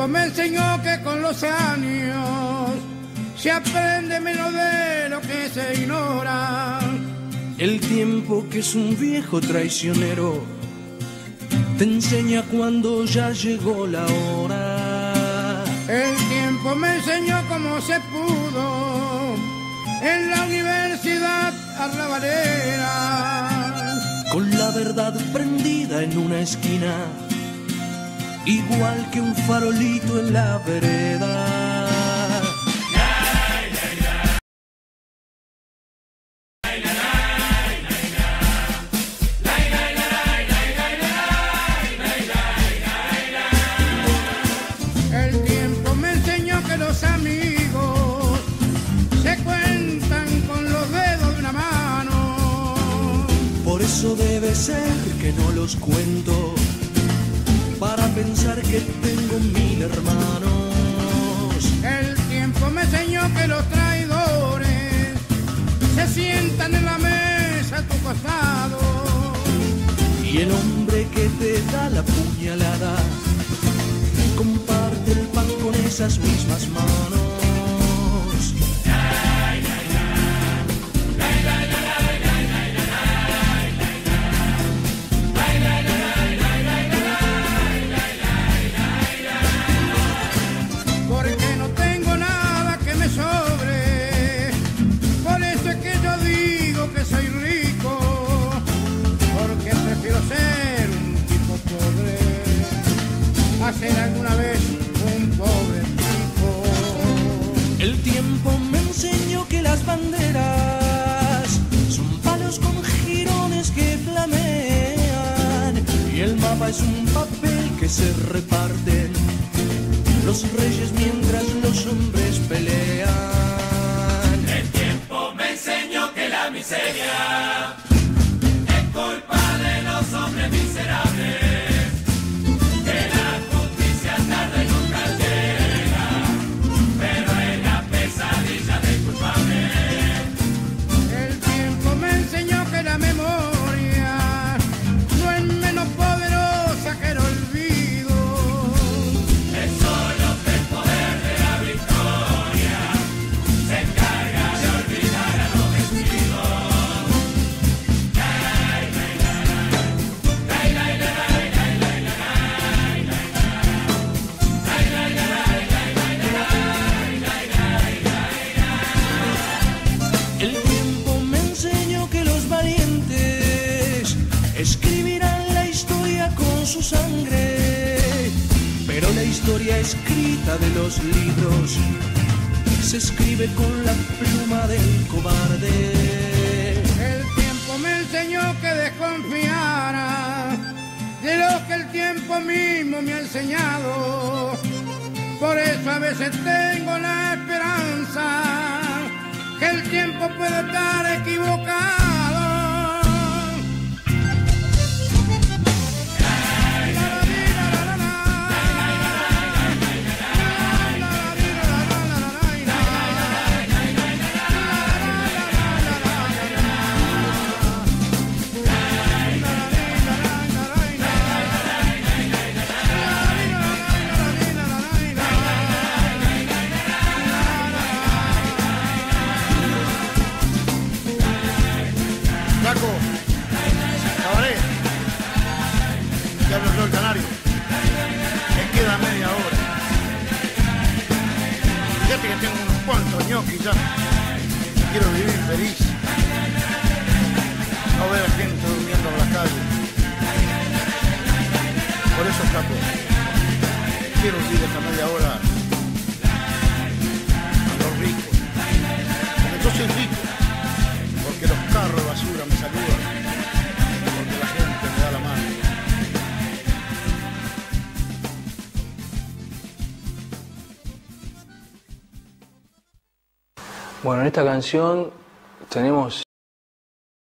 tiempo me enseñó que con los años se aprende menos de lo que se ignora. El tiempo que es un viejo traicionero te enseña cuando ya llegó la hora. El tiempo me enseñó cómo se pudo en la universidad arrabalera. Con la verdad prendida en una esquina, igual que un farolito en la vereda. El tiempo me enseñó que los amigos se cuentan con los dedos de una mano. Por eso debe ser que no los cuento, para pensar que tengo mil hermanos. El tiempo me enseñó que los traidores se sientan en la mesa a tu costado. Y el hombre que te da la puñalada comparte el pan con esas mismas manos. Mapa es un papel que se reparten los reyes mientras los hombres pelean. El tiempo me enseñó que la miseria de los libros se escribe con la pluma del cobarde. El tiempo me enseñó que desconfiara de lo que el tiempo mismo me ha enseñado. Por eso a veces tengo la esperanza que el tiempo puede estar equivocado. Ya. Quiero vivir feliz. No ver a gente durmiendo Bueno, en esta canción tenemos